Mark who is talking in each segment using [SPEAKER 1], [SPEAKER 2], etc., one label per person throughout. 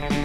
[SPEAKER 1] thank you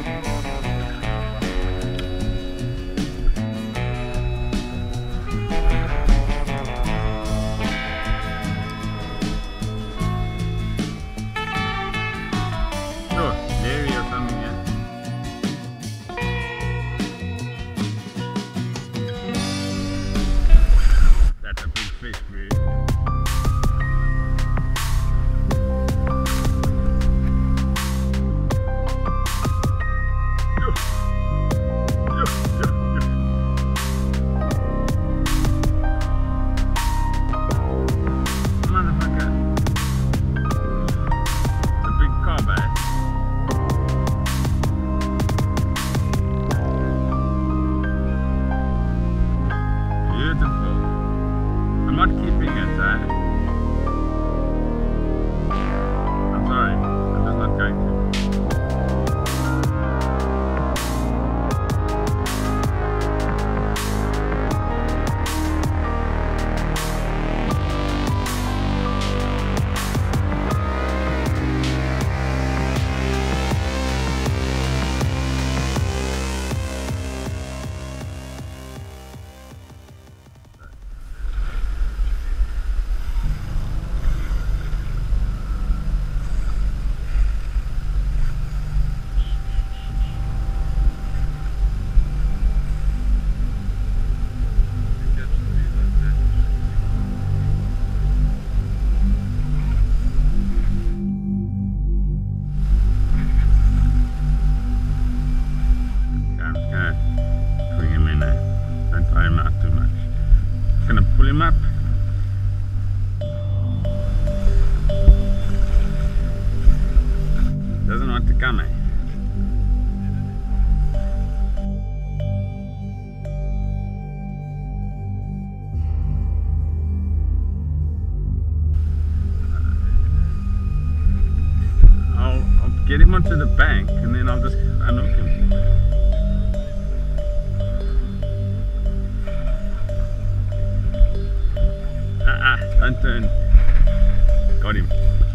[SPEAKER 1] to the bank and then I'll just unhook him. Ah, ah, don't turn. Got him.